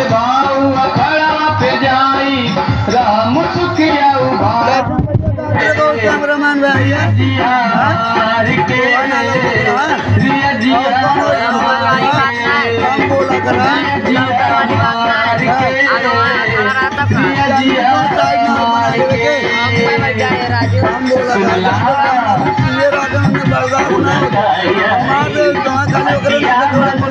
के भाऊ अखड़ा पे जाई राम सुखिया कैमरामैन भाई जिया के रिया जिया हम बोला करा जिया के रिया जिया हम बोला करा ये राजा ने बलदार ना हमारे थोड़ा मुन्ना अरे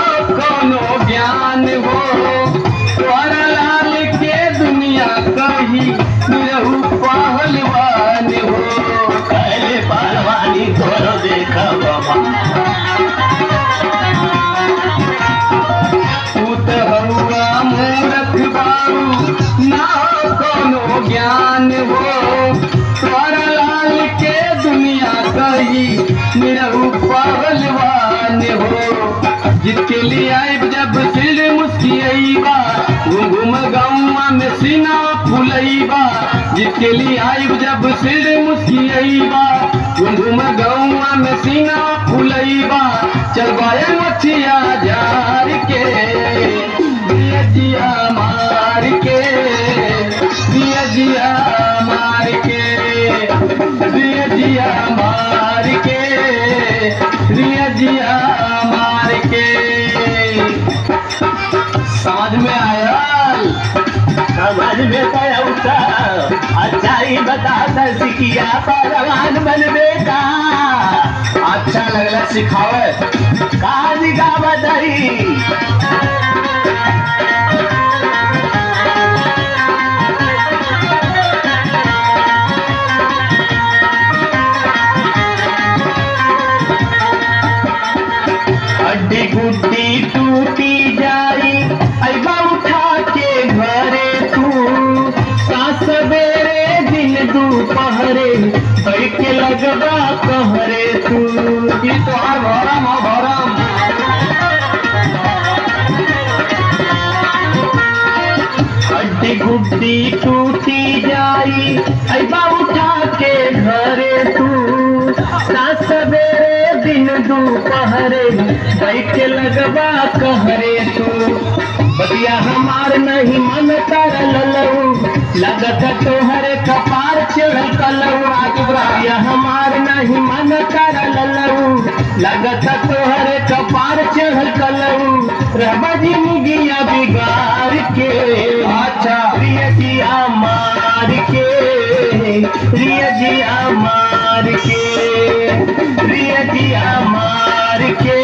जिसके लिए आए जब सिल मुस्कियाईबा घूम घूम गौवा में सीना फुलईबा जिसके लिए आए जब सिल मुस्कियाईबा घूम घूम गौवा में सीना फुलईबा चल बाया मछिया जार के। जिया मार के। जिया में आया। समझ में गया उठा। अच्छा ही बता सिकिया पहलवान बनबे का अच्छा लगला, सिखावे। बताई गुड्डी टूटी जाई। ऐबा उठा के घरे तू। सास दिन दोपहरे, बैठ के कहरे तू। तो गुड्डी टूटी जाई ऐबा उठा के घरे तू। दिन दोपहरे बैठ के लगबा कहरे तू। बतिया हमार नहीं मन कर ललऊ लगत तोहरे कपार चढ़ कलऊ। बतिया हमार नहीं मन कर ललऊ लगत तोहरे कपार चढ़ कलऊ। रबजी मुगिया बिगाड़ के अच्छा। रियजिया मार के। रियजिया मार के रियजिया मार के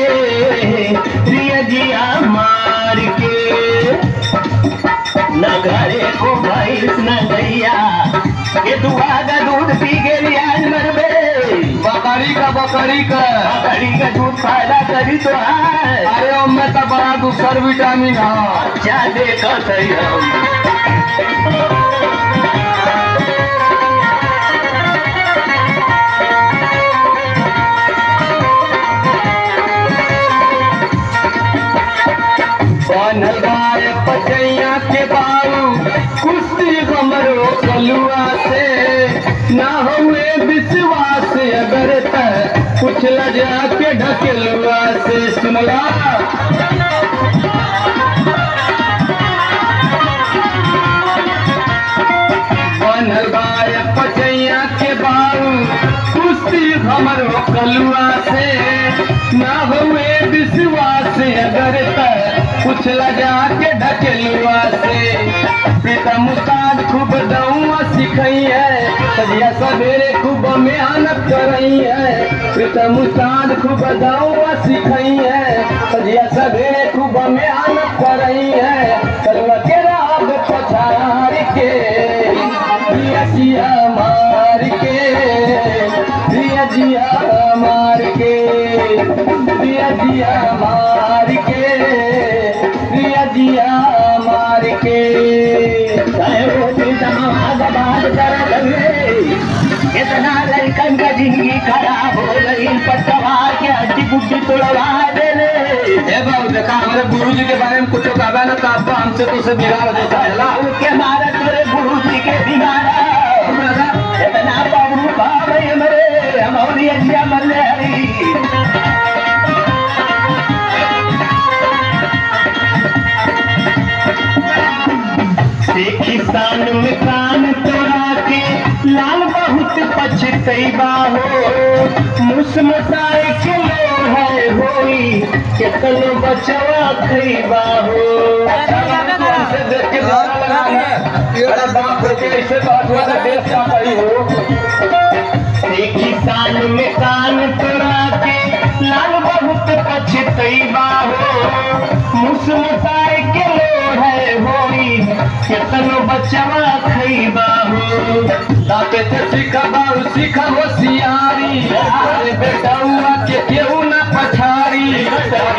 रियजिया मार के। न घरे को भैंस न गैया ये दुआ का दूध पी के रियाज मरबे बकरी का बकरी का। बकरी का दूध फ़ायदा करी तो है अरे मैं तो बड़ा दूसर विटामिन है। अच्छा देखो सही पचैया के बाऊ कुश्ती से। ना हुए विश्वास अगर कुछ लजा के से। सुनला बाऊ कुश्ती कलुआ से। ना हुए विश्वास अगर कुछ लगा के ढकेलुआ से। प्रीतम उस्ताद खूब दऊआ सिखई है। सजिया सवेरे खूब मेहनत करई है। प्रीतम उस्ताद खूब दऊआ सिखई है। सजिया सवेरे खूब मेहनत करई है। कलुआ के राग पछाड़ के जिया मार के, दिया जिया मार के, दिया जिया मार के। दिया मार के। इतना लड़कन का ज़िंदगी खराब हो गई पटवा के हड्डी गुड्डी तोड़वा हमारे गुरु जी के बारे में कुछ कहा ना तो आपको हमसे तो उसे बिगाड़ देता है के मारा तोरे गुरु जी के बिगाड़ा पछतैबा हो के लो है होई केतनो बचवा खैबा हो हमसे के बुरा लगा है बाप के ऐसे बात हुआ देश का भाई हो। देखी सान में कान तोड़ा के लाल बहुत पछतैबा हो मुसमसाए के लो है होई केतनो बचवा खैबा हो। दाते ते सीखा बाबू सीखा होशियारी अरे बेटौआ के केहू ना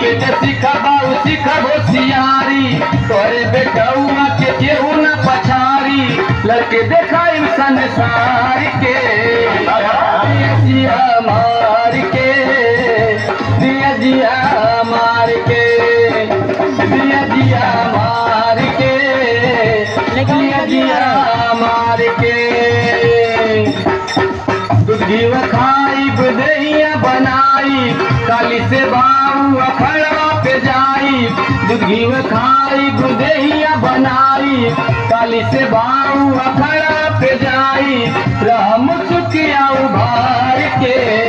ते सीखा बाबू सीखा होशियारी तोरे बेटौआ के केहू ना पछाड़ी लड़के देखा इंसान सार के। दिया जिया मार के। दिया जिया मार के। दिया जिया मार के। दिया मार के। दूध खाई बुदैया बनाई, काली से बाऊ अखड़वा पे जाई। दूध खाई बुदैया बनाई, काली से बाऊ अखड़ा पे जाई। राम चुकिया उभार के